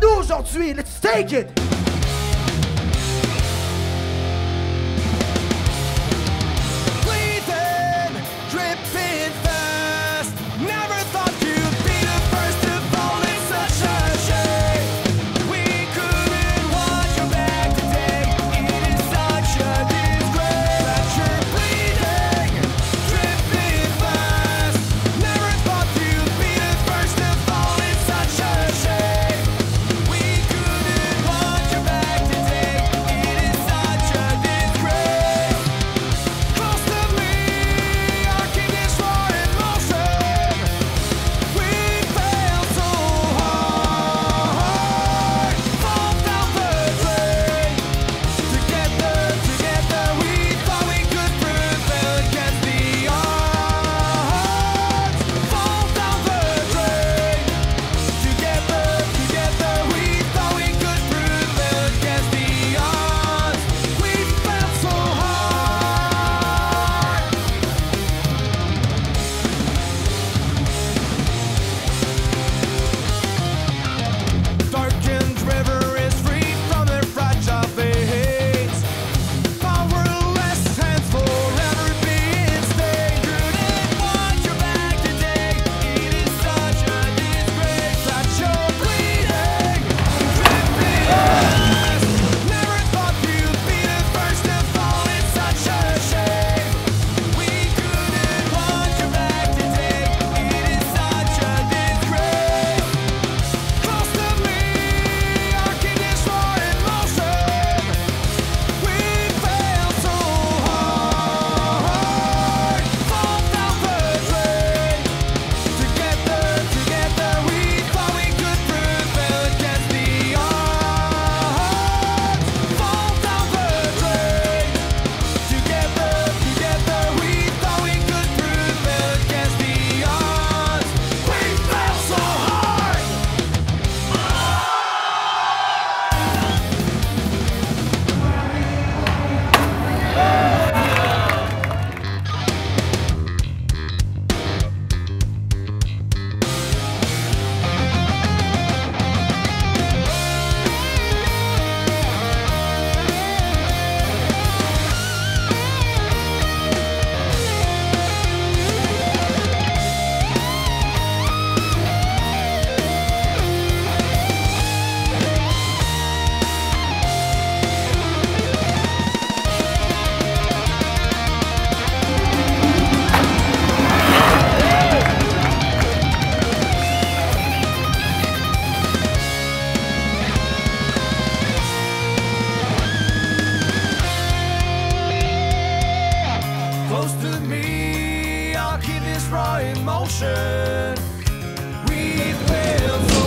nous aujourd'hui. Let's take it. close to me. I'll keep this raw emotion. We will.